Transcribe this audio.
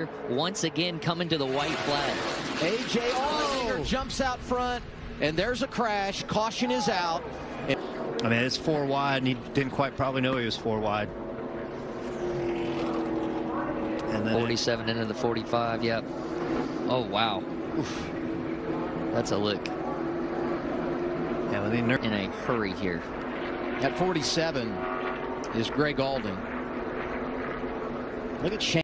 here once again coming to the white flag. A.J. Allmendinger oh! jumps out front, and there's a crash. Caution is out. I mean, it's four wide, and he didn't quite probably know he was four wide. And then 47 it, into the 45, yep. Oh, wow. Oof. That's a lick. Yeah, well, in a hurry here. At 47 is Greg Alden. Look at Shane.